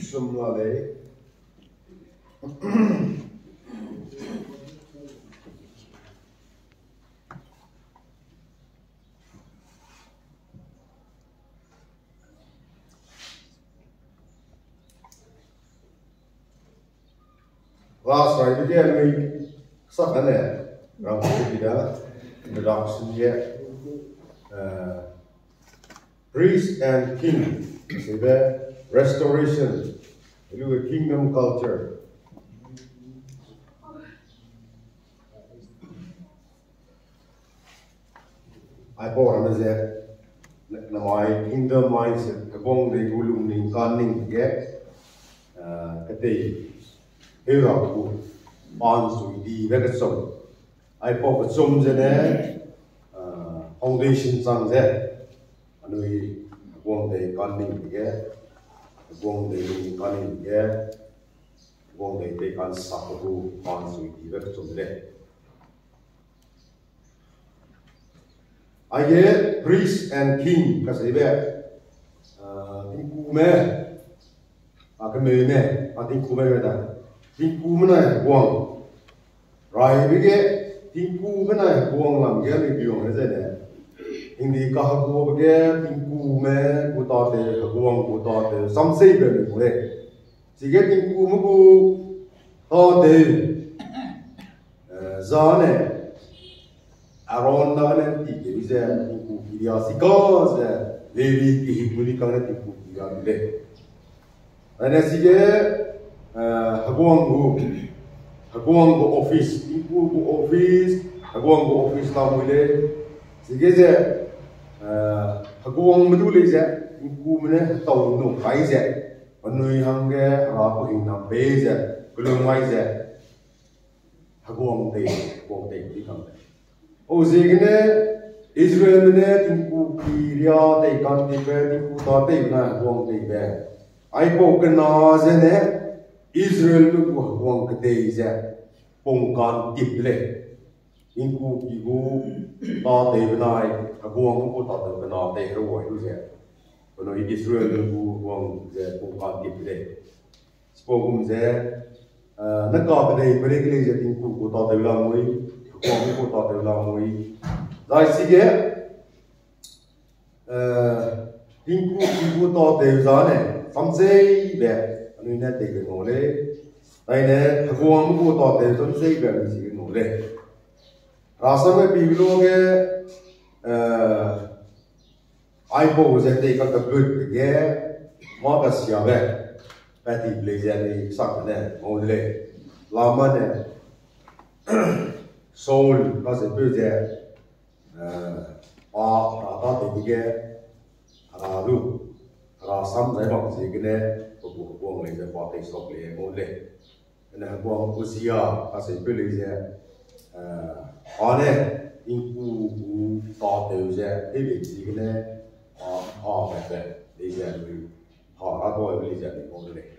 Somali. Last night again we sat in there, around the city there, in the docks in the air. Uh, priest and king, see there? restoration, hallelujah, kingdom culture. I na siya the my kingdom mindset kapong di gulong ni kaning the katay hirap ko on to di vegasom. Apo kasum siya na that, sang siya ano yung the di to get. wong dei lung kan in ye wong dei te kan sak ru kan sui ti vek chum le a ye priest and king ka se be tin ku me a ka me me a tin ku me ve da tin ku me na wong rai bi ge tin ku me na wong lam ye mi bi yong ne ze ne imri ka hagu bage tinku me kutate haguang kutate samsei be me kore sige tinku muku tate zane aron dane ti ke bize tinku kiria sikaz levi ki hikmuni kane tinku kiria bile ane sige haguang gu haguang gu office tinku gu office haguang gu office la mule sige ze hgu ong mdu le ja ngu mne to no pai ja panui hang ge ra ko in nam be ja kulung wai ja hgu ong te ko te ti kam o ze gne israel mne tin ku ki ria te kan ti be tin ku ta te na hgu ong te be ai po ke na ze ne israel ku hgu ong te ja pong kan ti le in cu ki gu to te benai a buang cu to te benai te ro wai lu ze kono i israel nu bu buang ze bu ka ti pe spo gum ze na ka te dei pre ke le ze in cu cu to te la moi buang cu to từ la moi rồi si ge in cu ki gu to te za ne sam ze be anu ne te ge no le dai ne buang cu to te sam ze be ni si ge no le Rasame Pivloge Aipo was a take up the good gear, Marcus Yabe, Patty Blazani, Sakane, Mole, Lamane, Soul, was a good there, Ah, Ratati Bige, Ralu, Rasam, the Hong Zigne, Popo, Popo, the Pope, Sople, Mole, and a Guam Pusia, as a good there. 안에 인구 다 배우자 해비지 그네 아 매배 이제 우리 하라고 해비자 이거를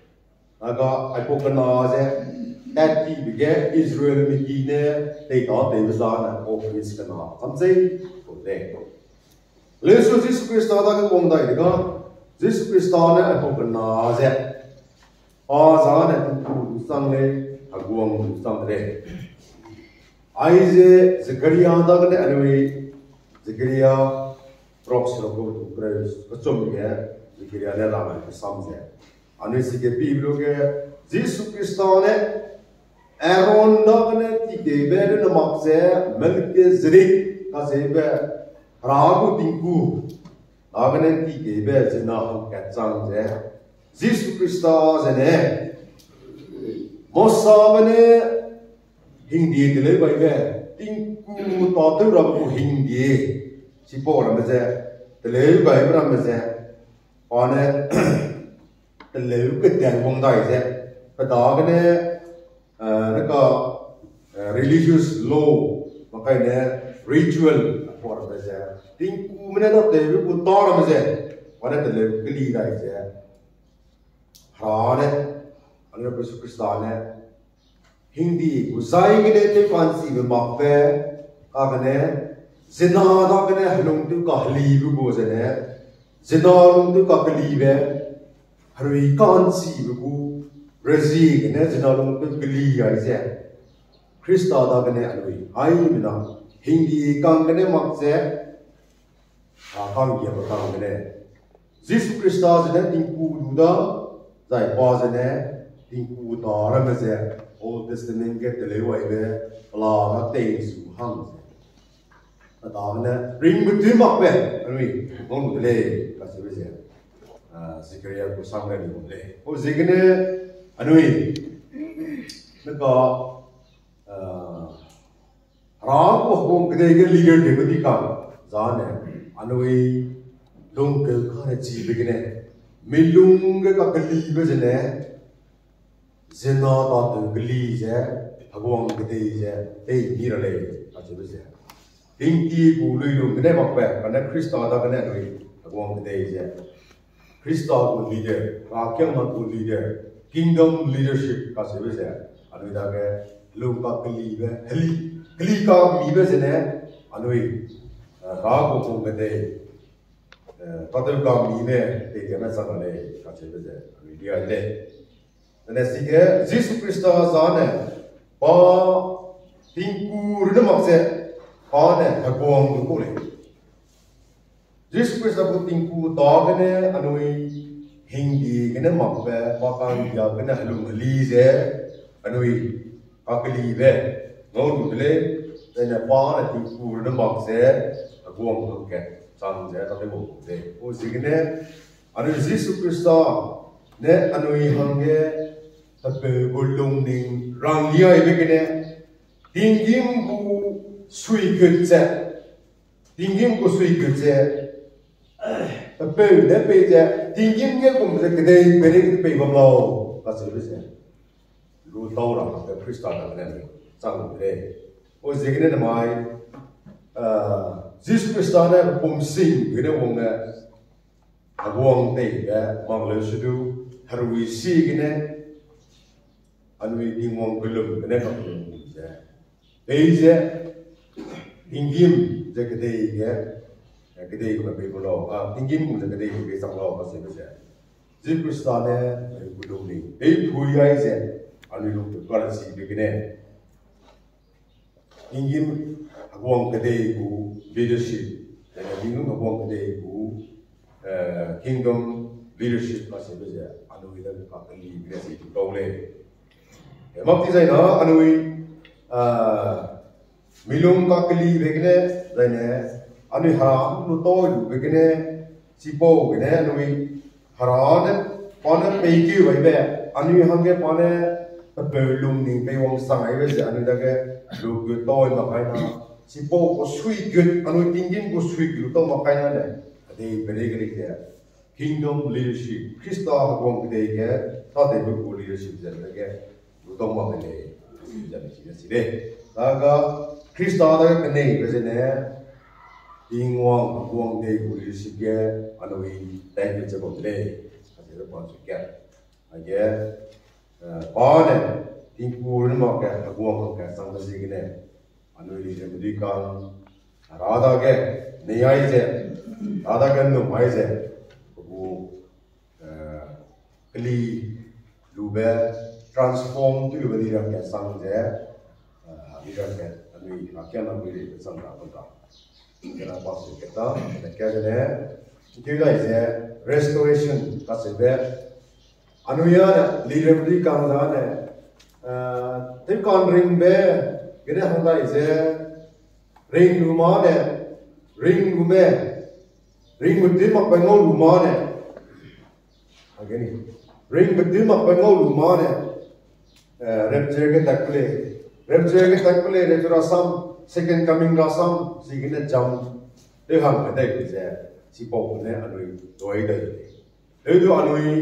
아가 아이포카나제 딱 비게 이스라엘 미기네 데이터 데이브사나 오피스카나 감세 고데 레스 예수 그리스도가 그 공다 이거 예수 그리스도는 아이포카나제 아 자네 상례 하고 왕 상례 आइजे जगड़िया दा कने अनवे जगड़िया प्रॉक्स रो को तो में है जगड़िया ने ला में समझे अनवे से पी लोग है। यीशु क्रिस्त एरोन दा ती के बे ने मक मिल के जरी का से बे राग दिंकू ती के बे हो के जे। यीशु क्रिस्त जने, मोसा hindi dile bai be tinku to tu rabu hindi si po ra me je dile bai ra me je ane cái liệu cái tiền vòng đời thế cái đó cái này nó có religious law mà cái này ritual của nó bây giờ tiếng cú mình nó để với cụ to là bây giờ và nó để liệu cái lý này thế họ này anh em Yesus Kristus này Hindi गुसाई के लेते फांसी में माफ़े अगने जिनाद अगने हलों तो कहली भी boson है जिनारों तो कहली है हर वही कांसी भी को रजीग ने जिनारों तो गली आई जाए क्रिस्टा अगने हर वही आई भी ना हिंदी कांगने माफ़े आकांग ये बताऊँगे ने जिस क्रिस्टा जने दिन को जाए बाज ने दिन को तारा Old Testament get the leh way be la nó tiền sự hăng và đó là ring một tiếng bọc về anh mình ngôn ngữ lệ ka se bây giờ Zikaria ku sang đây ngôn lệ ô Zikaria anh mình nó có rõ của hôm ke te ke leader để có đi ka za ne anh mình luôn cứ có là chỉ về cái này mình luôn cái cái leader này zina ta dungli ze thagwang gde ze ni mira le a chu ze ding ti gu lui lu gne ma kwe ma na christ ta da gne lui thagwang gde ze christ ta gu li de ka kya ma gu li de kingdom leadership ka se ze a lui da ge lu pa kli ve heli kli ka mi ve ze ne a lui ka gu gu gde ပဒုကံမိမဲ့တေကမဲ့စကလေးကချေပဲဒီရတဲ့ dan yang ketiga, Yesus Kristus sana Ba Tingku rena maksud Ba ne bagong lupu le Yesus Kristus pun tingku Tak kena anui Hingi kena makba Bakal dia kena halum halis eh Anui Kakali be Ngau lupu Dan ba ne tingku rena maksud Bagong lupu ke Sang jaya tak tengok Oh sikit ne Anui Yesus Kristus Ne anui hangge 배불농님 랑이어 이백이네 딩김구 수익글제 딩김구 수익글제 배우네 배제 딩김게 공부제 그대 베리 배우로 가서 이러지 루더라 배 프리스타다 그네 장르래 어 제기네 마이 어 지스 프리스타네 봄싱 그네 뭔가 아고왕 데이가 망레슈두 하루이시기네 anwi dingong kulum ne ka je ei je ingim je ke dei ge ke dei ko be ko lo a ingim mu je ke dei ko be sang lo ba se je je ku sta ne be ku lo ni ei phu yai je anwi lu ko ra si be ne ingim agong ke dei ku leadership. Ne ingim agong ke dei ku kingdom leadership ma se je anwi da ka ka li ne si ko le Emak ti zain ha anui milung ka kili bekne zain ne anui haram nu to lu bekne sipo bekne anui haran pon pe ki wai be anui hang ke pon pe lum ni pe wong sang ai be se anui da ke lu ke to ma kai na sipo ko sui gyut anui tingin ko sui gyut to ma kai na ne ade bere ke ke kingdom leadership krista ha gong de ke ta de bu leadership zen de ke de sige ne anui de mudi kan radha ge ne ai je radha kan no mai je bu kli lu be transform tu bari ra ka sang je adi ra ka anui akya na guri sang ra pa kena pasu kita dan kaya jene kita ise restoration kasebe anuya na leadership kamda ne tim kon ring be gene handa ise ring ruma ne ring rume ring mutim mak bango ruma ne ageni ring mutim mak bango ruma ne repje ke takle repje ke takle ne jura రేపు జరిగే తక్కువలే రేపు జరిగే తక్కువలే రేపు రసం second coming రసం సిగిన జమ్ రేపు హంగ దైపుజే C పోపునే అనుయి దోయి దై రేపు అనుయి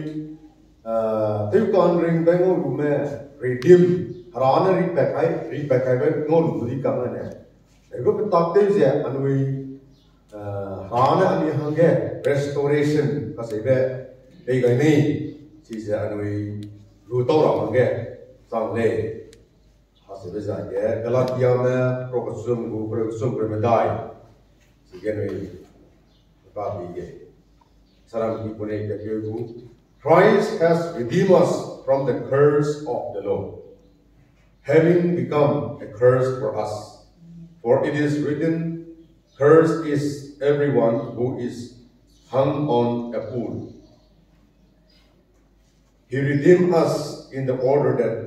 రేపు కాన్ రింగ్ బై మో రూమే రిడిమ్ రాన రింగ్ బై కై రింగ్ బై కై బై నో రూది కమనే రేపు తాక్తేజే అనుయి రాన అని హంగే రెస్టోరేషన్ కసేబే రేగైనే సిజే అనుయి రూతో రాంగే se be de ga ni si je? Anui lu to ra hange sang le se vezi e Galatia me premedai si genui ka bi ge saram ki pune ke gu Christ has redeemed us from the curse of the law, having become a curse for us. For it is written, Cursed is everyone who is hung on a pole. He redeemed us in the order that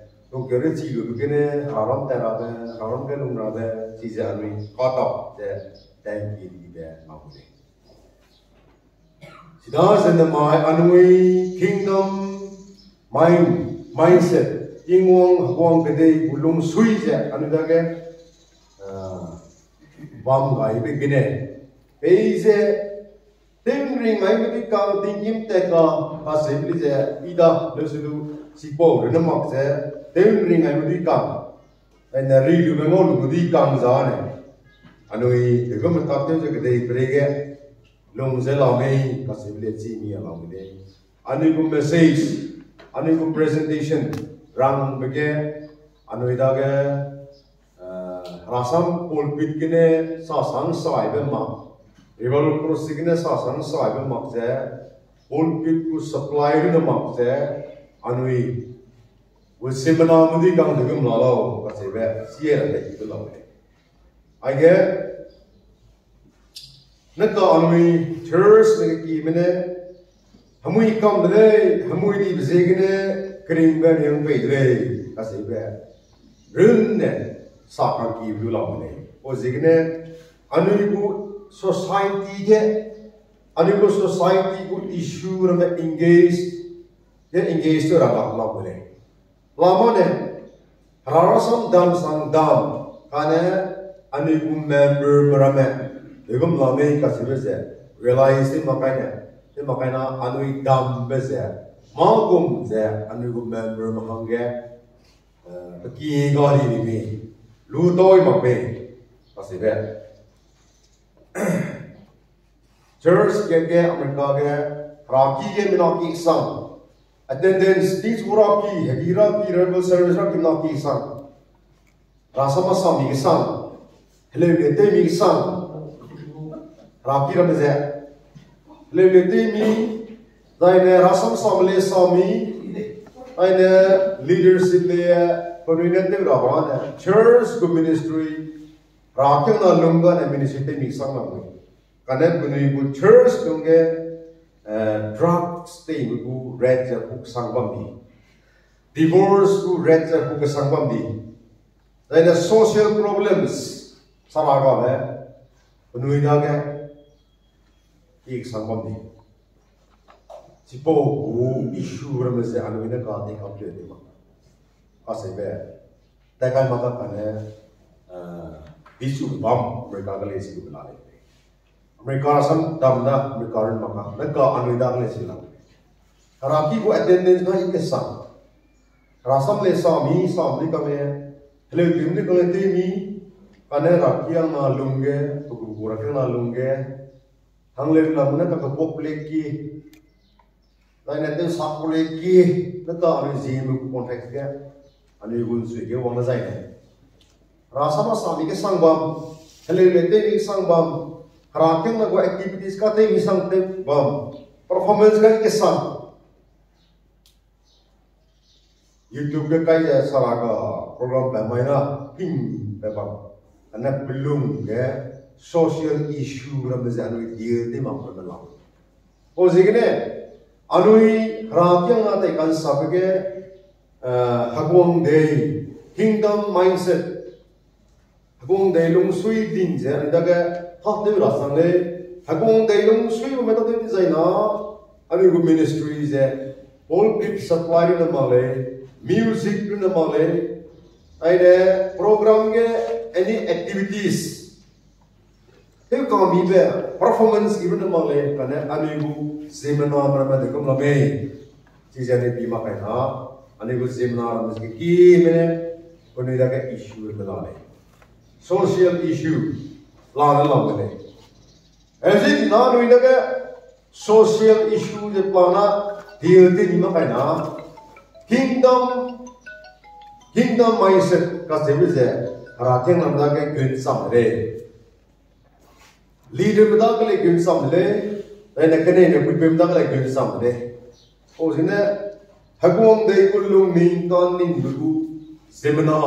또 그래지 요즘에 아람 따라다 아람 되는 거라다 지지 아니 까다 제 땡기리베 마무리. Siddhas and the my Anui kingdom mind mindset ingwong hwang gede bulung sui je anudage bam gai be gine peise tendring ai be ka tingim te ka asibli je ida lesulu su du si po na mak je tem ring ai be ka ai na ri lu be ngol lu di kang za ne anui de ko ma ta te je kede bre ge long se la mei ka se le chi mi la mi de ani ku message ani ku presentation rang bege anu ida ge rasam pulpit kine sa sang sai be ma rival cross kine sa sang sai be ma je pulpit ku supply ri ma je anu anui. Wei sembena mudi kang degi mlalau kasebe siye la degi belau. Aye, neta anui terus degi kimene. Hamui kam dale, hamui di bezegne kering ber yang pedre kasebe. Rene sakang kiu belau mene. Ozegne anui bu society ke, anui bu society bu issue rame engage dia engage tu rabak lah boleh. Lama ni, rara dam sang dam, kahne ane um member berame, degum lama ini kasih berse, realize ni makai ni, anu makai dam berse, mau kum berse, ane um member mahangge, kiri kali di ni, lu toy makai, kasih ber. Church ke ke Amerika ke, Rocky ke minat ikhsan, sang attendance speech ura ki hagira ki rebel service ra ki na ki sang rasama sami ki sang hele le te mi sang Raki Ramaze. Le Letimi, deine Rasam Samle Sami, eine leadership le Permanent Ravan, Church Ministry, Raki na Lunga and Ministry Lamui. Kanet Bu Church Lunga, drug stay bu red hook sangbambi. Divorce bu red hook sangbambi. Deine social problems, Saraga, Bunui Daga, एक संगम दी सिपो वो issue रमे से अनुविने का दे का play दे मका का से बे तका मका कने इशू बम अमेरिका का ले सी बना America sam dam na America rin maka na ka anui dang le sila raki ko attendance na ike sam rasam le sa mi sam ni kame hele tim ni kole ti mi. Kane raki ang na lunge to gu gu raki na lunge. Hang le na na ka pop le ki. Na na te sa ko le ki. Na ka anui ji mi ko contact ke. Anui gun su ke wang na zai ne. Rasam sa mi ke sang bam. Hello, le te mi sang bam. Ra ke na go activities ka te mi sang te bam performance ka ke sang YouTube ke kai ja sara ka program pa mai na pin pe bam ana belum ke social issue ramazan anu dia de mam pernah lam. O zikne anui rakyang ate kan sabge hagwang day kingdom mindset hagwang day lung har det bra, Sandy. Her går en del om skrive med deg designer. Han er jo ministeriet er all big supply under Malé, music under Malé. Er det programmet, any activities. Det kan vi være performance i under Malé, kan jeg han er jo seminar med deg kom la meg. Sisi han er bima kan ha. Han er jo seminar med deg kjemene, og det er ikke issue med deg. Social issue. လာတယ်လောက်တယ်အဲ့ဒီနာလူတွေက social issue တွေပေါ်လာဒီတည်းဒီမကိုင်နာ kingdom kingdom mindset ကစေမစေရာထင်းလမ်းတာကကျင်းဆောင်ရဲ leader မတော်ကလေးကျင်းဆောင်လေဒါနဲ့ကနေနဲ့ဘုပ္ပမတော်ကလေးကျင်းဆောင်လေဟိုစင်းနဲ့ဟကုံဒေကုလုံမင်းတော်နင်းဘူးစေမနာ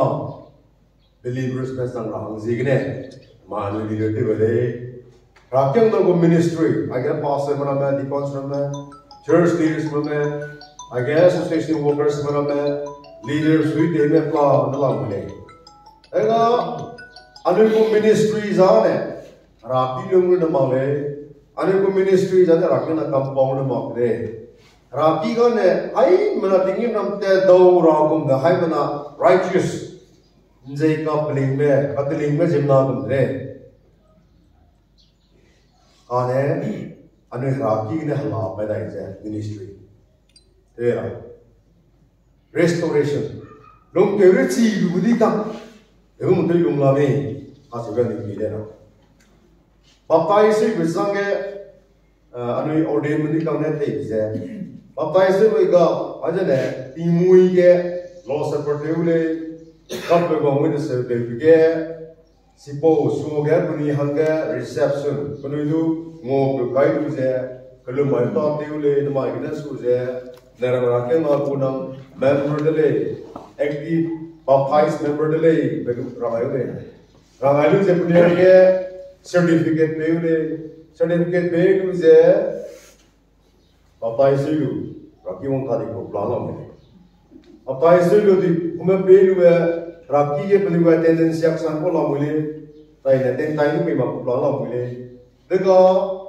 believers နဲ့စံရာဟောစီကနေ leader ti bale rakyang da ministry i get pastor mana deacons mana church leaders mana I guess association workers marame leaders we de me pla na la mule ega anu ko ministries ane rapi lung na male anu ko ministries ane rakna na compound ma kre rapi ko ne ai mana tingin nam te do ra kum da hai mana righteous nzai ka bling me katling me jimna kum re ane anu rapi ne hala pa dai je ministry era restoration long ke re chi lu di ka e mo te lung la me a se ben ni de na baptize se bi sang ge anui ordain ni ka ne te je baptize se we ga a je ne ti mui ge lo se per te ule kap be go mo se be ge si po su ge ni hang ge reception ko ni lu ngo be kai lu je kalau mai ta te ule ni mai ge su je Neraka ma punang member dele active baptized member dele begu ramayo le ramayo je punya ke certificate pe ule certificate pe lu je baptized lu raki wong kadi ko plan lo me baptized lu di kuma pe lu ya ye pelu attendance yak san ko lo mule tai na ten tai pe ma ko plan lo mule dego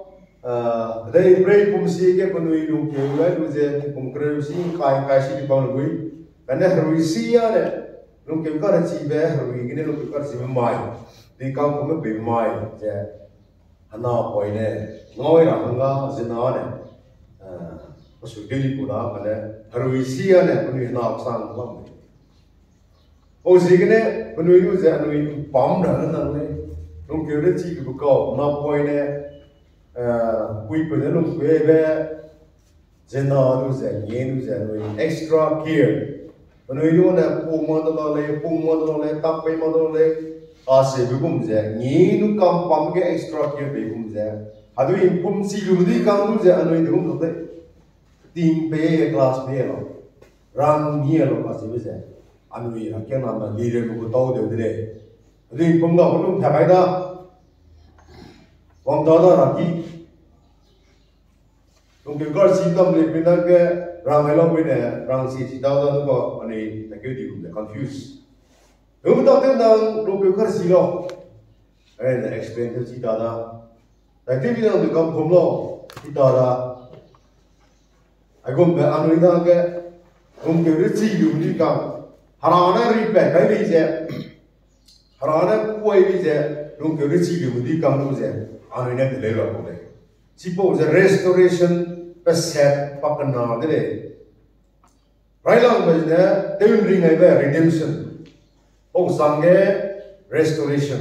đây pray kum si ke panui lu ke wa lu je. Kum kre si kai kai si di bang lu kan ne ru si ya ne lu ke ka ra chi be ru gi ne lu ke ka si mai. Di ka kum be mai je. Ana poi ne ngoi ra hanga zina ne Pasu diri pura mana harusia ni penuh nak sah dalam ni. Oh sih kene penuh itu je penuh itu pam dah kan dalam ni. Nung kira ni cik bukau nak boleh ni. Kui punya nung kui ber jenah tu je, ni tu je penuh extra care. Penuh itu ni pukul dalam ni, pukul dalam ni, tak pukul dalam ni. Asyik bukum je, ni nung kau pam ke extra care bukum je. Aduh, pukul sih rudi kau tu je penuh itu nung tak. team B class B lo. Ram ni lo ma si bi se anu yi ha kya na ma li re bu to de de ri pom da pom tha bai da pom da da ra ki tung ke gar si dam le pe na ke ram hai lo pe ne ram si si da da anh ấy là kiểu gì ku de confuse. Tung da ke da lu ke gar si lo. Ấy là experience si da da ta ke bi na de kam pom lo. Si da da ai cũng phải anh ấy đó cái cũng cái cái gì dùng đi cầm hà nó đi về cái gì chứ hà nó quay đi chứ lúc cái cái gì dùng đi cầm luôn chứ anh ấy này thì lấy rồi cũng đấy chỉ bộ là restoration a set pakana dele right long was the devil ring ai ba redemption o sange restoration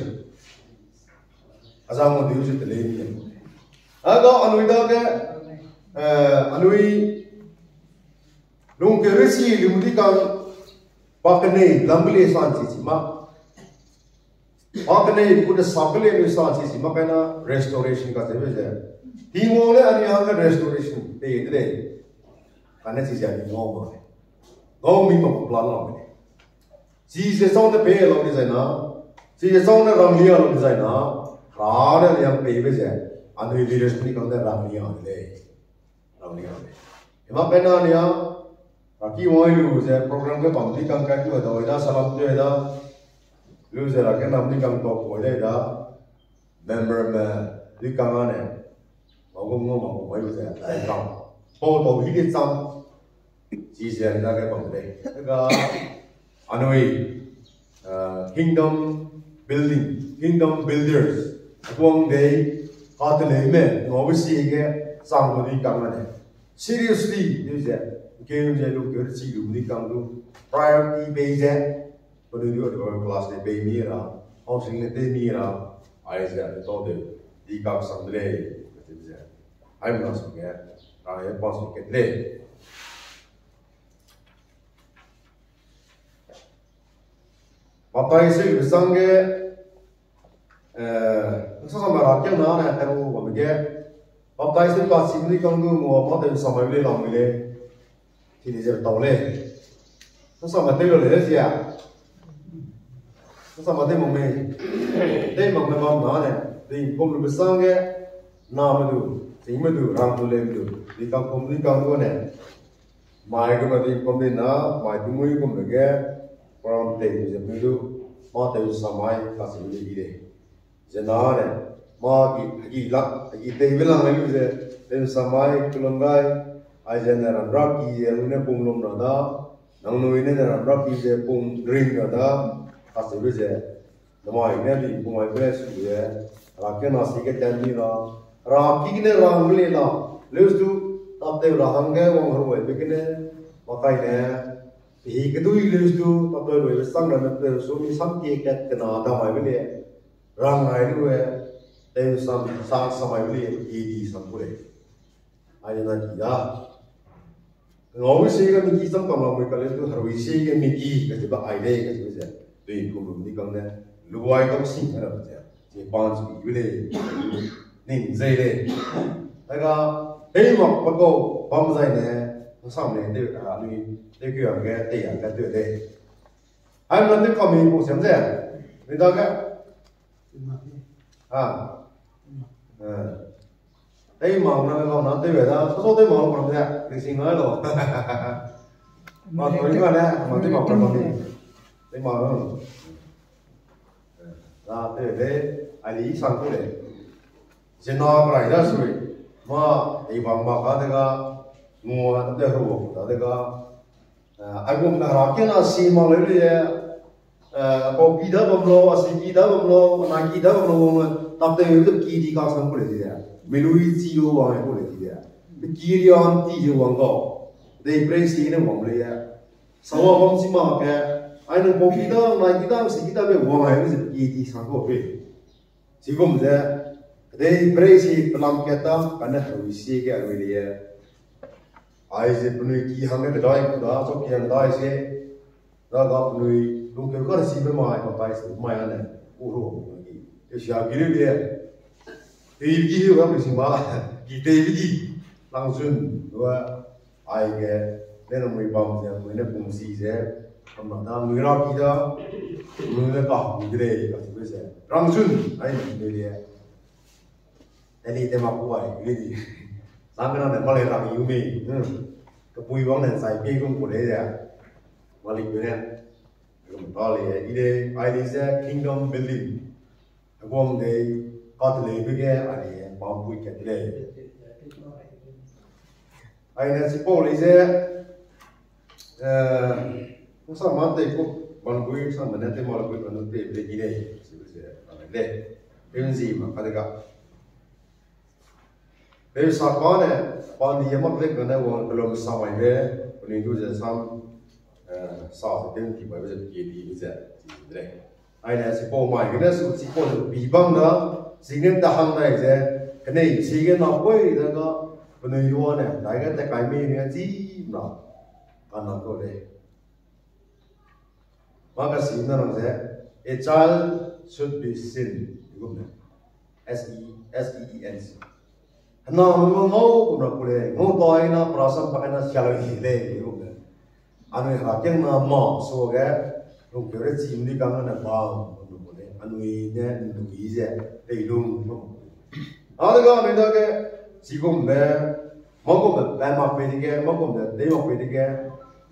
azamo diu je se tele ni aga anui da ke anui lung ke resi lumdi kan pakane lamble san chi chi ma pakane put sabale ni san chi chi ma kana restoration ka se beဒီမောလည်းအများက restoration ပေးတဲ့ဘာနဲ့စီကြတယ်ငေါပါလေငေါမိမပလာလောက်ပဲစီစေဆောင်တဲ့ဘေးလောက်ဒီဇိုင်နာစီစေဆောင်တဲ့ရမ်လီယာလောက်ဒီဇိုင်နာဟာတဲ့ရမ်ပေးပဲစေအန်ရီလီဒက်စ बाकी वो loose है programme के public अंक की बताओ इधर सब जो इधर लूज है लाके नमनी कम तो हो जाए इधर मेंबर में ये कहाँ ने मगो मगो मगो वही लूज है लाइक कम हो तो ही के सम चीज है इधर के पब्लिक का अनोई kingdom building kingdom builders kwong dei ha te le me no bi si ge sang bo di kang ne seriously you said 교육제로 교육지로 우리감도 priority based 그리고 저 클래스에 베이미라 하우싱에 베이미라 아이스에 또데 디갑 삼드레 그때지 I'm not so good 나의 버스 게트레 바빠이스 유상게 에 서서마라 깨나네 때로 뭐게 바빠이스 바시미리 강도 뭐 뭐들 서마빌 나오길래 thì để giờ tàu lên. Nó xong mà tiêu rồi là gì à nó xong mà tiêu một mình. Tiêu một mình vòng đó này, thì không được bớt sang cái nào mà đủ, chính mà đủ làm tôi lên được đi tàu không, đi tàu tôi này. Mai cái mà đi, không đi nó mai tôi mới không được cái còn tiền thì giờ mới đủ. Mà tiêu sao mai, ta sẽ được gì đấy giờ nó này, mà cái cái lắm cái tiền với làm mấy cái gì nên sao mai cái làm cái nào đâu mà cái này rang này đúng rồi đều sang sang sang cái này gì gì sang cái này ai là gì đó ngồi xe cái mình chỉ sống còn là mình cái lên tu harui xe cái mình đi cái gì bảo ai đây cái gì vậy tùy cùng mình đi con này ai cũng xin cái đó vậy chỉ bán chỉ cái này nên dây đây cái đó đây mà bắt đầu bấm dây này nó xong này đều là lui đều kiểu cái tiền cái tuyệt đây anh ai tiếp còn mình cũng xem gì mình đâu cái à à tây mỏng nó còn nó tây bể ra số số mà mỏng còn thế thì xin nói rồi mà tôi nói nè mà tôi mỏng còn gì tôi mỏng không là tây bể anh lý sang cũng đấy chỉ nó cái này đó rồi mà đi vào mà cái cái mua được rồi đó cái anh cũng đã nói cái nào xì mà lấy đi có kỹ đó bông lô, xì kỹ đó bông lô, nãy kỹ đó bông lô, tập tây bể kỹ đi cao sang cũng đấy dai se da ga pnu lu ke ko si be ma ai ko pai se ma ya ne u ro ki ye sha ki le thì 대비기 해가 무슨 말이 대비기 랑준 와 아이게 내가 뭐 이방제 뭐네 공시제 아마 나 미라기다 뭐네가 미드레 같이 그래서 랑준 아니 미드레 아니 대마 고아이 그래디 상관한테 말해라 유미 응 cái bóng này sai bia cũng của đấy à mà lịch bên em. Cũng to lì ý đấy ai kingdom building cái bóng qad lebige ani bambu kedile aina si pol ise eh usa mate ko bambu isa manate mala ko no te le gine si se le. Penzi ma kadega be sa kone pan di yamak le kana won kolom sa mai be ni du je sam eh sa den ti ba be ke di ise le aina si pol mai gina su si pol bi bang da 지금 다 한다 이제 근데 지금 나 보이 내가 그는 요원에 나이가 때 갈미는 지나 안나 거래 maka sinna 이제 a child should be sin 이거네 S E S E E N 하나 뭐뭐 그러 그래 뭐 또이나 프라삼 바카나 샬로이래 이거네 아니 하경나 뭐 소게 그 별의 짐이 강하나 봐 anointed untuk izin pelung mo ada ka nida ke sikom be mako be be ma pe ni ke mako be de ma pe ni ke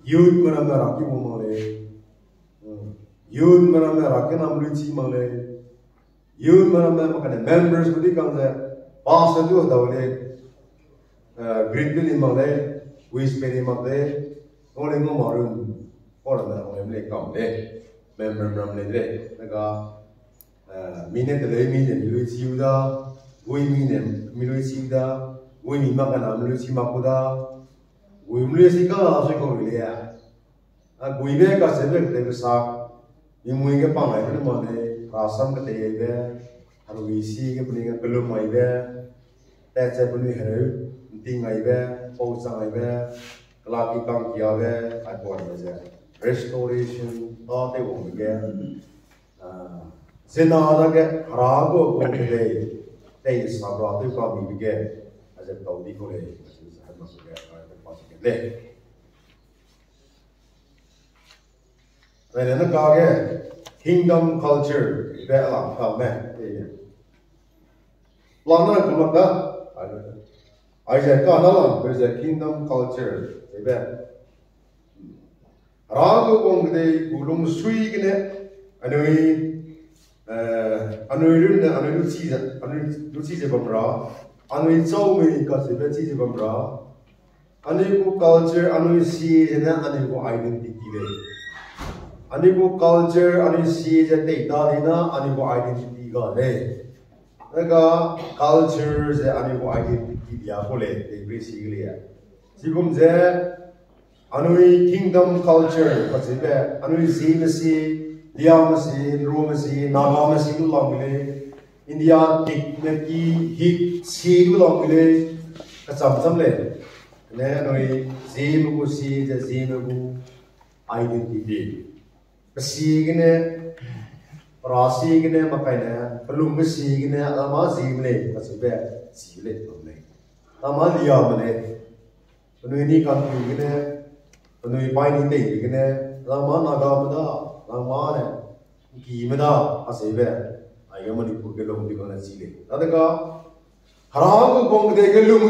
yud mana me rakhi mo male yud mana me rakhi nam lu chi male yud mana me makane members budi kang de pas tu dawle grid ni male wis pe ni male ngole ngo marum 好了没？我们来搞嘞，没没没来嘞，那个。 ပါစတူတော်လေအဲ green bill မလေ wish pay မလေဟိုလေမမရုံဟောတယ်ဟိုလေကောင်းလေ member မလေတဲ့က mine tele mine milui siuda ui mine milui siuda ui mi maka na milui si makuda Gui mli si ka la si ko ri ya. A gui be ka se be te sa ni mui ke pang lai ne mo ne ra sam ke te be har wi si ke puni ke pelum mai be te che puni he ti ngai be po sa ngai be kla ki kam kia be ai bo ne je restoration ta te wo ge a zina zinadage harago kongde te sabra te pa mi bige azep taudi kore azep sahab masuke azep masuke le kingdom culture về làm thảo mẹ làm nó cũng mặc đó ai sẽ có kingdom culture thế bé ra cái công cái Anu rin na anui nuci Anu anui nuci je bapra anui caw me ka se be ci je bapra anui ko culture anu si je na anui ko identity le anui ko culture anu si je te da le na anui ko identity ga le na culture je anui ko identity dia ko le te be si le ya ji gum je anui kingdom culture ka se na ga ma si lu le india tik na ki hik si lu long le ka cham cham le ne anui si mu ko si je si mu ko identity Kesigine rasigine makanya pelum kesigine ama zimne kasibe zile tumne ama dia mane penui ni kan gine penui pai ni te gine lama naga mada lama ne ki mada asibe ayo mani pur ke lom di kana zile tadaka harang gong de ke lum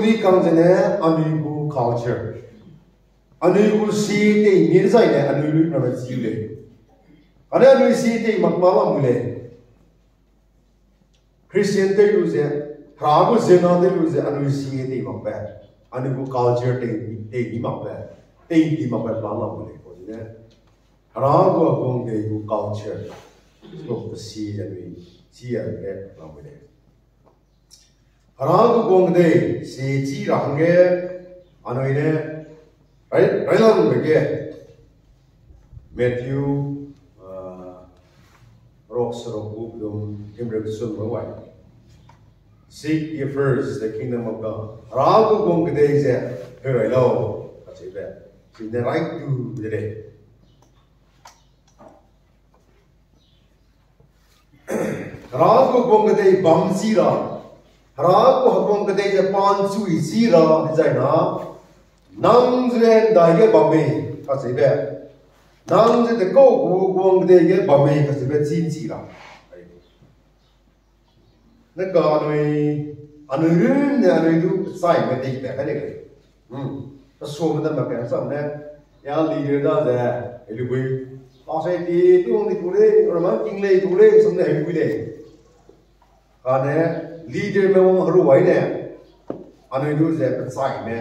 di kan jene anigu culture anigu si te ni zai ne anigu na zile Ada nu si ti mak mama mule. Christian te lu se, Prabu zena te lu se anu si ti mak ba. Anu ku culture te te ni mak ba. Te ti mak ba la mule ko Harang go kong de gu culture. Look the sea and we see a red long with it. Harang ji rang ge anoine right right long with it. Matthew uh, rocks of Ubdom, Imrek Summa White. Seek ye first the kingdom of God. Rago Gong Deza, here I know, that's it. See the right to the day. राग गोंगदे बमसीरा राग गोंगदे ये पांचु इसीरा जाइना नंजरेन दागे बमे कसेबे नंज दे को गोंगदे ये बमे कसेबे चिनजीरा ने गानवे अनुरुन ने अनुरु साइ में देख बे करे हम्म तो सो में दम पे सब ने या लीडर दा दे एलुबई 老师，你用的土嘞，我们经历土嘞，什么的，很贵嘞。ane leader me wong haru wai ne ane du ze pe sai me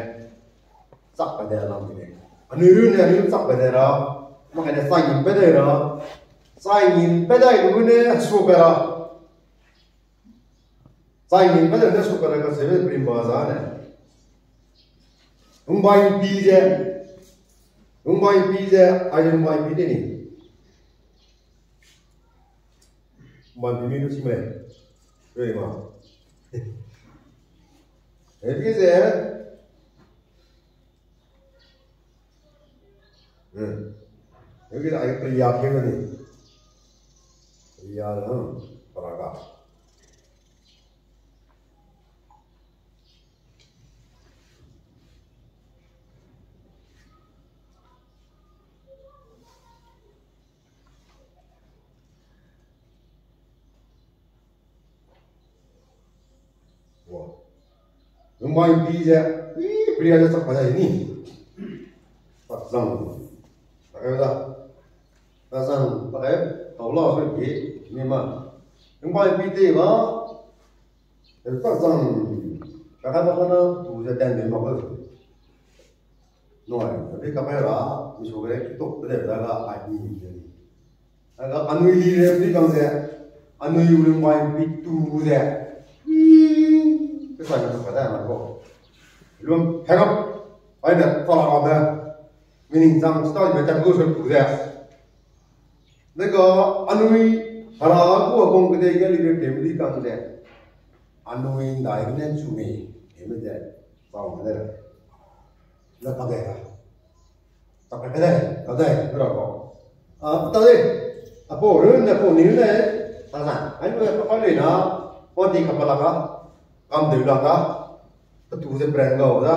sak pa de la ne ane ru ne ru sak pa de ra ma ka de sai yin pe de ra sai yin pe de ru ne su pe ra sai yin pe de ne su pe ra ka se ve prim ba za ne un bai bi je un bai bi je ai un bai bi de ni มันมีมีดูสิแม่ Really, Mom? Every there. 응. 여기는 아직도 이 앞에는 이 안은 돌아가. ઉમાઈ પી જાય ઈ પ્રિયા જતો પડાય ની પતંગ પકડા પતંગ પકડે તવલો હોય કે મે માં ઉમાઈ પી દે બા એ પતંગ કહા તો કનો તું જે દેન મે મગર નોય બે કમેરા ઈ જો ગરે તો બદે દાગા આની ની જે આગા અનુઈ લી રે પી કમ જે અનુઈ ઉલે ઉમાઈ પી તું જે 999 là bộ. Luôn. Thấy không? Ấy là to là ngọt ra mình rằng chúng ta phải chặt cơ sở chủ rẻ. Đấy có anh nuôi hà nó cũng ở cùng cái đây cái liên điểm đi cầm rẻ anh nuôi đại cái nên chủ mì thì mới rẻ vào cái đây là tập đây là tập cái đây tập đây cái đó có à tập đây. À bộ nữa là bộ níu này ta rằng anh nuôi phải nó. Có gì cầm vào là không am de la ka ta tu de brand ga da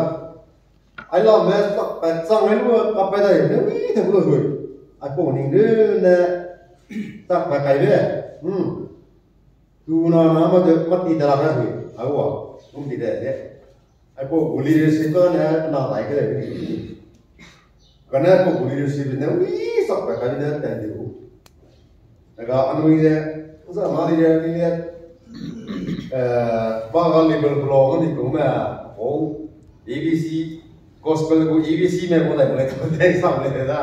ai la me ta pa sa ngai lu ka pa da ne wi de lu hu ai po ni de ne ta pa kai de hm tu na na ma de ma ti da la ka hu ai wa um ti de de ai po guli de se ka ne na lai ka de kana po guli de se ne wi sa pa kai de ta de hu ဒါကအနွေးတဲ့ဥစ္စာမားတွေလည်း ba ga liberal blog ni ko ma ko abc gospel ko abc me ko dai le ko dai sam le da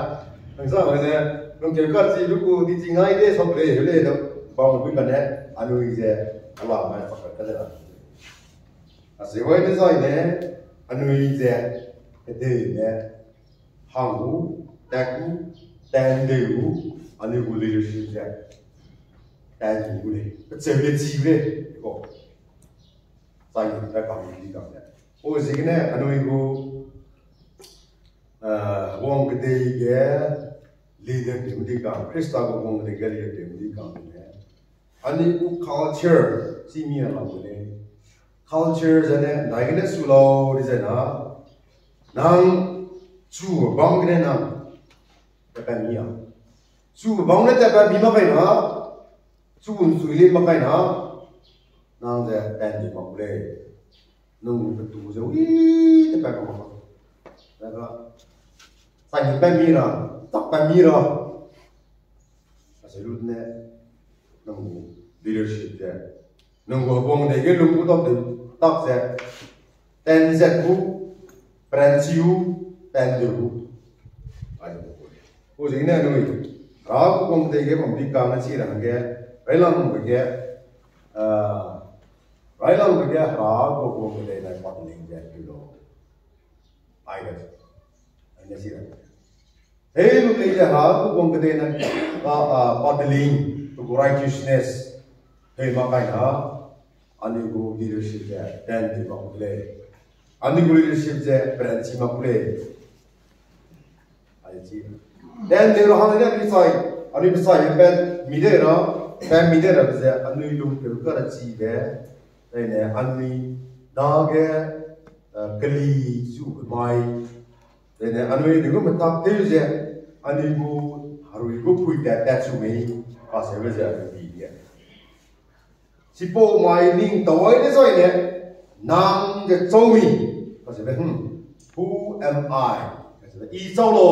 ang sa ma ne nong ke ka chi lu ko di chi ngai de sam le le da ba mo bi ka ne anu i je ala ma fa ka ka da a se wa de zai ne anu i je de ne hang u ta ku tan de u anu ku le shi je ta ku le ko che le chi le စာရင်းသက်ပါဘူးဒီကောင်လည်းဟိုစီကနေအနွေကိုအာဝန်ကတိရဲ့လီဒါတိမဒီကောင်ခရစ်တာကိုဝန်ကတိရဲ့လီဒါတိမဒီကောင်လည်းအနိကု culture စီမီယာလို့လည်း culture ဇနဲ့နိုင်ငံစုလို့ဒီစနာနောင်သူ့ဘောင်းကနေနာပြန်မြောက်သူ့ဘောင်းနဲ့တက်ပြီးမပိုင်နာသူ့ဝင်သူလေးမပိုင်နာ nang ze dan di mak le nung ke tu ze wi te pa ko ma da ga pa ni pa mi ra ta pa mi ra absolutne nung leadership de nung go bong de ge lung ku top de tak ze ten ze ku pran chiu ten de ku ai ko jing ne nui ra ku bong de ge bong bi ka na chi ra ge rai lang ge ờ Raila Mgaha go go le na kwa ni ya kilo. Aida. Ane sira. Hey lu le ya ha go go le na kwa kwa ni to righteousness. Hey ma kai ha. Ani go leadership ya dan di ma kule. Ani go leadership ya branch ma kule. Aida sira. Dan de rohana ya bisai. Ani bisai ben midera. Ben midera bize ani lu ke ka ra chi de. ne anwi dage kali su mai ne anwi dingo mata teje ani go haru go pui ta ta su me pa se ve ja bi dia si po mai ning tawai de soi ne nam ge chou mi pa se ve hm who am i ka se ve i chou lo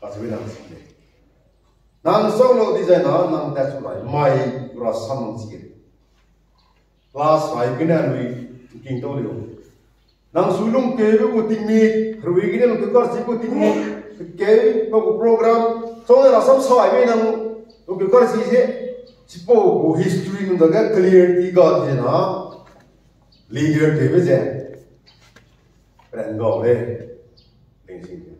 pa se ve nam si ne nam chou lo di ja na nam ta su lai mai ra sam si class phải cái này lui kinh tàu liu nang suy lung kế với của tình mi rồi cái này là cái con gì của tình mi kế với của program trong này là sắp soi với nang cái con gì thế chỉ có của history nó cái clear thì có thế nào leader thế bây giờ bạn gọi đây linh sinh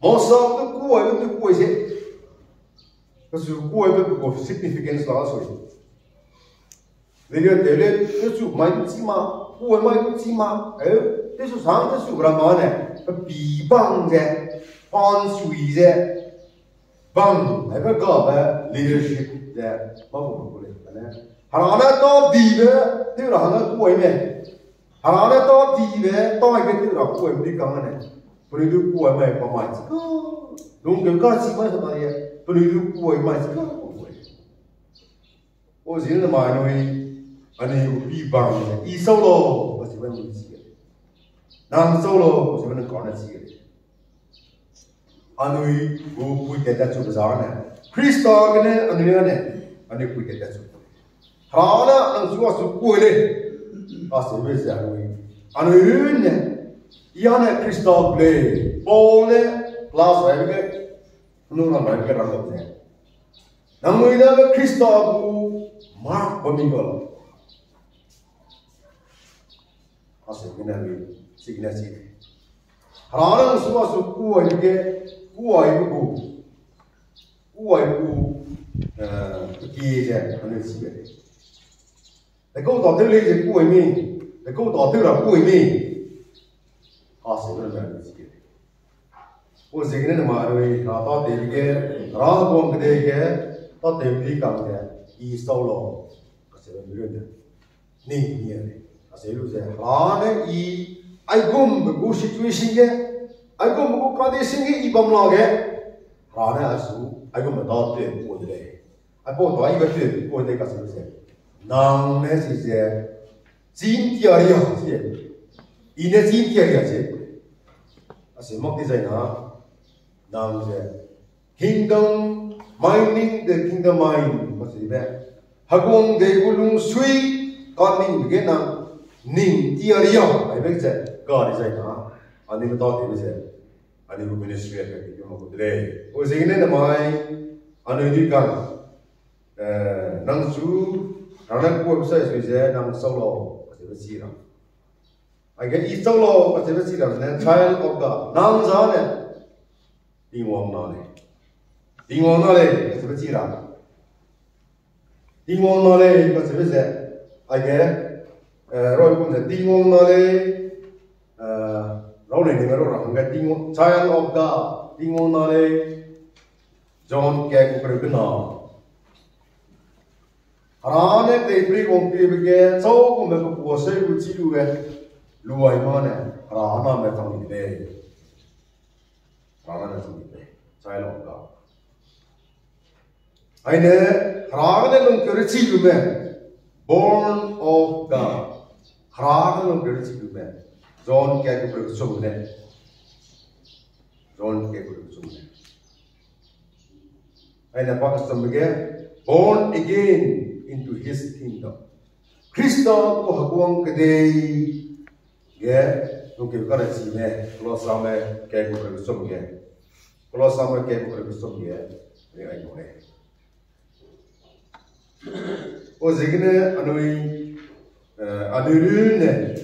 most of the kuai, the kuai, the kuai, the significance last week. video tele tesu main cima kuwe main cima eh tesu sang tesu berapa ne bi bang je pan sui je bang apa kau apa leadership je đó đi về, đó là cái be là rahana kuwe me harana to bi be to ibe tu rahana kuwe di kang ne perlu kuwe me pamai cikgu dong kau cima sama dia perlu kuwe mai cikgu Oh, là mana ini? 만약에 우리 방 이성로 어제 왜 우리 지? 남성로 어제 왜 가는 지? 아누이 뭐 부이겠다 좀 자 네. 크리스도가네 아누이네 아니 부이겠다 좀. 하나 안주와 수고 래. 아 세베지 아누이 아누이네 이 안에 크리스도 플레이 볼레 플러스 외벽에 누나 말게 라고 그 래. 남우이다가 크리스도하고 막 범인 걸로 还是不能被识别。然后说说户外的户外衣服，户外衣服呃，这件不能识别。在狗道子里的不文明，在狗道里了不文明，还是不能被识别。我这个人嘛，因为到道子里去，然后光去那个到道里去讲的，吸收了，还是不能认得，难念的。Hallelujah. Amen. 이 아이고 뭐고 시추이신게 아이고 뭐고 과대신게 이범라게 하나는 아수 아이고 뭐 나한테 오드래. 아이고 뭐 너 이거 때 오드래 가서 보세요. 남네 이제 진티어리야 이제 이네 진티어리야 이제 아시 먹기 전이나 남 이제 kingdom minding the kingdom mind 맞지? 하공 대굴ung 수이 건민 그게 남 nin nào ning tiaria ai bek che god is ai na ani ma ta ti se ani bu ministry ka ki ko dre o se ne na mai ani di ka eh nang su rana ko sa se se nang so lo se ba si ra ai ga i so lo se ba si ra ne trial of god. Nang za ne di wong na le di wong na le se ba si ra di wong na le ka se ba se ai ga 呃，老人家顶我那里，呃，老年人们老人家顶我，太阳老大，顶我那里，将盖过来跟他。阿拉那地皮工皮不给，早我们不过水不记录的，路外嘛呢，阿拉那没同意的，阿拉那同意的，太阳老大。ไอ้เนี่ยครั้งนี้มันเกิดที่อยู่ไหม Born of God 하라는 별지금에 존 깨구를 쏘네 존 깨구를 쏘네 아이나 바카스tom게 born again into his kingdom 크리스도 고 하고원 그데이 예 누게 가르치네 클로사메 깨구를 쏘게 클로사메 깨구를 쏘게 내가 이거네 오 지금은 아노이 adirune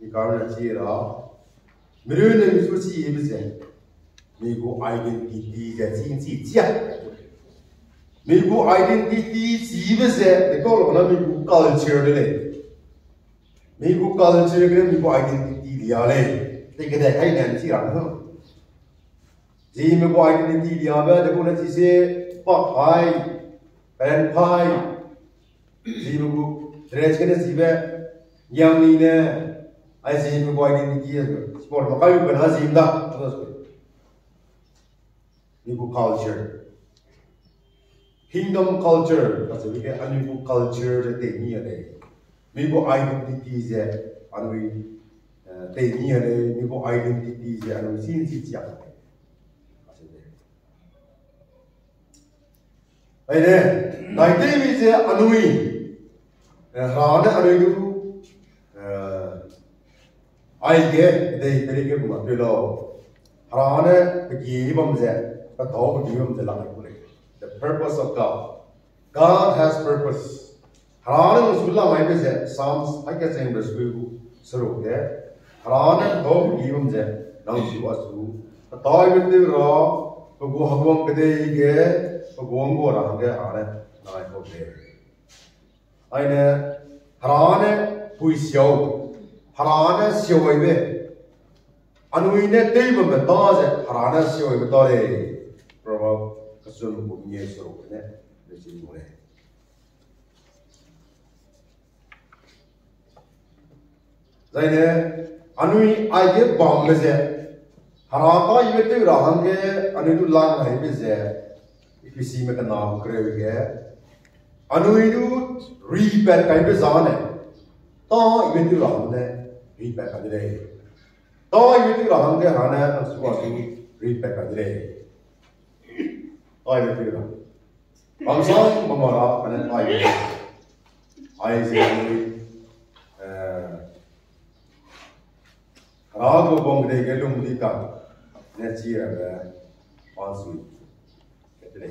i karna chira mirune mi su chi yi bise mi go identity chin chi chia mi go identity chi bise de ko na mi go culture de le mi go culture ge mi go identity liya le de de hai nan ji mi go identity ba de ko na chi se pa phai pen phai ji mi go dress yang ni ai si mi boy ni ki es sport ma kai ben hazim da ni bu culture. Kingdom culture. Ka se ke ani bu culture de te ni ne mi bu identity je anui te ni ne mi bu identity je anui sin si chia ai ne nai te mi je anui ha ne anui आइगे दे तेरे के बुआ लो। हराने बगी बम जे बताओ बगी बम जे लाने को लेके the purpose of God. God has purpose. हराने मुस्कुला माय पे जे Psalms I can say verse 2 शुरू हो गया। हराने बताओ बगी बम जे नाम सुबह सु बताओ बिते रो तो वो के कदे इगे तो गोम को रहांगे हराने ना हो गए आइने हराने pui siau harana siau ai be anui ne tei ba ba ta je harana siau ai ba ta le prabha kasun bu nye soro ne le sin bu ne zai ne anui ai ge bam me je harata i be te rahang ge anui tu lang hai be je किसी में का नाम करे हुए है अनुइनु रीपैट kind of जान है be zane ta ibe tu rahange feedback kadire to yuti la hange hana an suwa su feedback kadire ai yuti la bangsan mamara kanan ai ai se eh rago bongde gelum di ka ne chi ya ba pansu kadire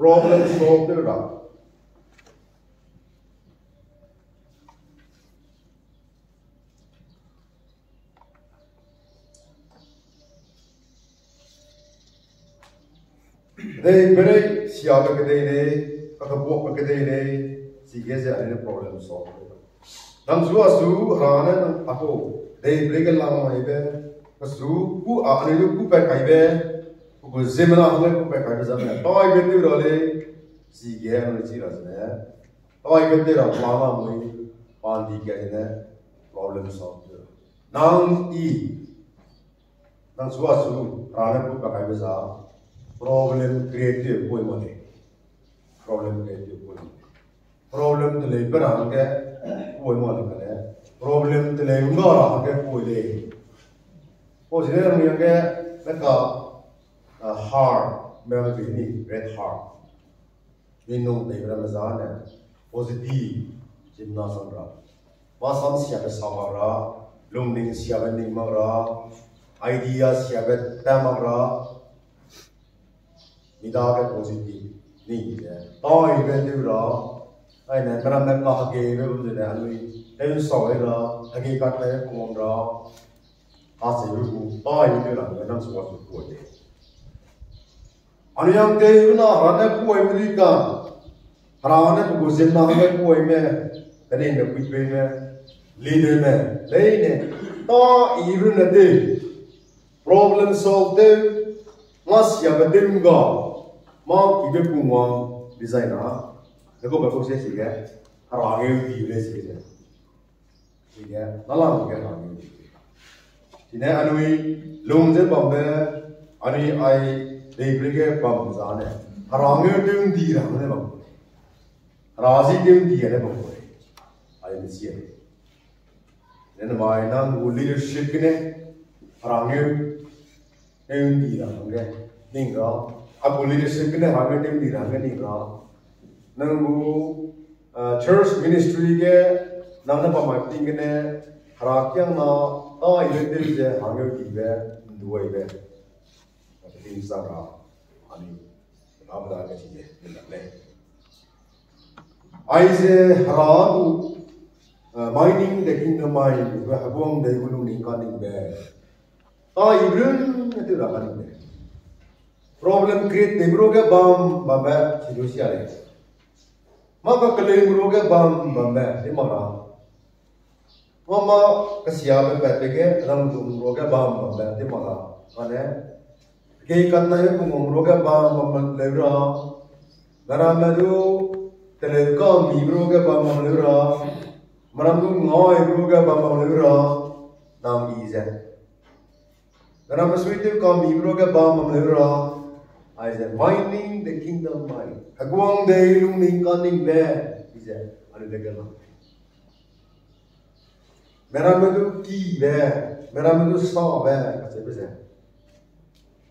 problem solve tu ro They very siapa ke day day, kata buat ke day day, si ada problem solve. Nang su asu rana nang aku, they break a lang mai be, asu ku ane lu ku pe kai hale ku pe kai be zamna. Toy be tu role, si ge ane chi ras ne. Toy be tu ra plana mai, pan di ke ne problem solve. Nang i, nang su asu rana ku pe kai be zamna. problem creative कोई मने problem creative कोई मने problem तो ले पर आगे कोई मने करे problem तो ले उंगा आगे कोई ले वो जिधर हम यंगे लगा मेरा भी नहीं red minum नहीं बड़ा मजान है positive जितना सुन रहा वहाँ सब सिया पे सामरा लुंडिंग सिया पे निमरा idea सिया पे तमरा midaga positive ni je toi be tu ra ai na kram na ka ge be bu de an wi te so ai ra age ka te ko ra a se ru ku toi be ra na so wa su ko de Anu yang tayo na rana ko ay muli ka. Harawanan ko gusin na kami ko me. Kani na kuitwe me. Leader me. Lay ne. Ta iru nanti. Problem solve te. Mas ya ba muka, munga. kita kibe kumwa. Design ha. Nako ba kong siya siya. Harawanan yung tiyo na siya siya. Siya. Nalang ko kaya harawanan. ini anuwi. Lungzit bambe. Anuwi ay. Anuwi ay. Tim di ra ge ning ga aku leadership kena hangat tim di hangat ni ra nang bu church ministry ke nang na pa ma ting kena hara kyang na ta ile tim je hangat ki be duai be tin ဒီစားတာဟာဒီဘာဘာကတိရဲ့လက်လက်အိုင်ဇေဟရာဒူမိုင်းနင်းဒကင်းနမိုင်းဘာဘုံဒေဂလူနင်းကနင်းဘဲတာဣဘရွန်းတူရာခနင်းဘဲပရောဘလမ်ခရစ်ဒေဘရောဂဘမ်ဘမ်ဘဲခီရိုရှာလေမကကလေဘရောဂဘမ်ဘမ်ဘဲဒီမရာမမကစီယာဘဲပတ်ပေကရမ်ဒူဘရောဂဘမ်ဘမ်ဘဲဒီမရာခနဲ့ ကေကန်နယုံကုံရောဂဘာမမလေရာဂရမရုတလေကောမီရောဂဘာမမလေရာမရမုငောယရောဂဘာမမလေရာနာမီဇန်ဂရမစွေတေကောမီရောဂဘာမမလေရာအိုင်ဇန်ဝိုင်းနင်းဒကင်းဒမ်မိုင်အကွမ်ဒေလူနင်းကနင်းမဲဒီဇန်အရဒကလာမရမဒုကီဘဲမရမဒုစောဘဲအစပဲဇန်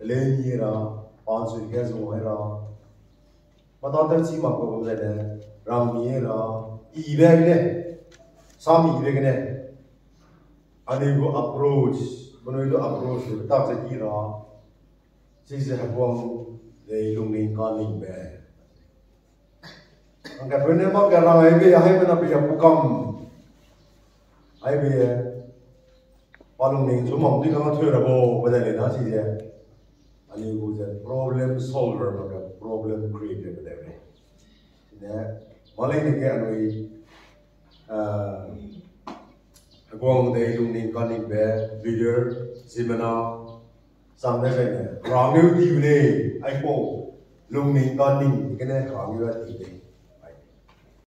Delenira, Pansuria Zoera, Matata Simako Zede, Ramiera, Ivegne, Sami Ivegne, Anego approach, Manuelo approach, Tata Ira, Sisa Hapong, the Illumin Calling Bear. Ang katwene mo kaya ay biya ay na biya pukam ay biya palong ning sumom di ka nga thwe ra bo ba dai na si je ันนี้กูจะ problem solver นะครับ problem creator ก็ได้เลยนะมาเลยนี่แกอันนี้อ่ากวงเดียลุงนี่ก็นี่แบบลีเดอร์ซีมานาสามได้เลยเนี่ยรองนิ้วที่อยู่นี่ไอโพวลุงนี่ก็นี่ก็ได้ของอยู่ที่เด